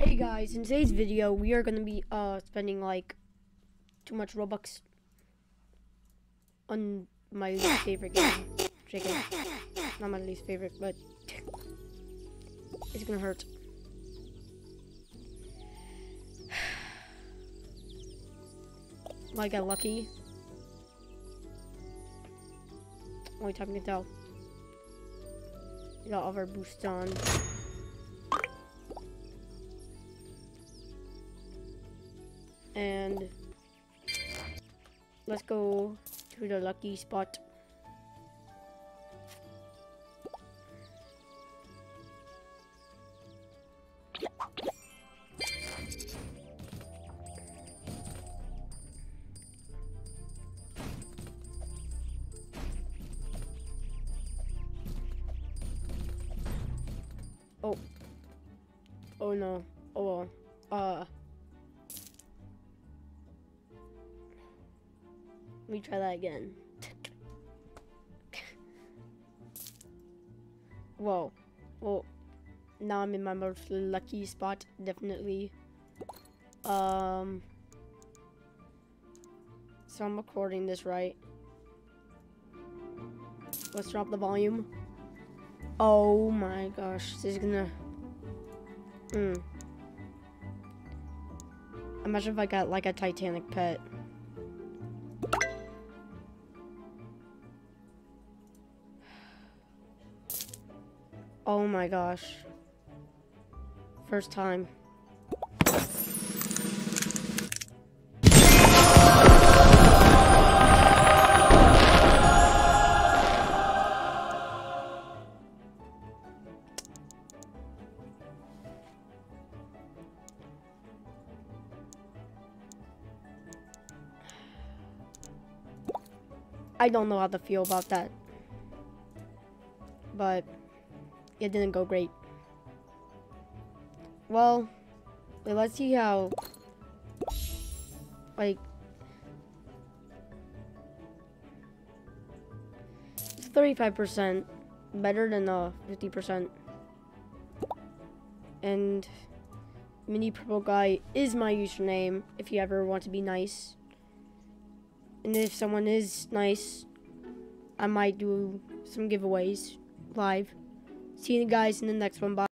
Hey guys, in today's video, we are gonna be uh spending like too much Robux on my least favorite game, chicken. Not my least favorite, but it's gonna hurt. I got lucky. Only time I can tell. Got all of our boosts on. And let's go to the lucky spot. Oh. Oh no. Oh well. Uh. Let me try that again. Whoa. Well, now I'm in my most lucky spot, definitely. Um. So I'm recording this right. Let's drop the volume. Oh my gosh, this is gonna. Hmm. Imagine if I got like a Titanic pet. Oh my gosh. First time. I don't know how to feel about that. But it didn't go great. Well, let's see how, like, it's 35% better than uh 50%. And mini purple guy is my username if you ever want to be nice. And if someone is nice, I might do some giveaways live. See you guys in the next one. Bye.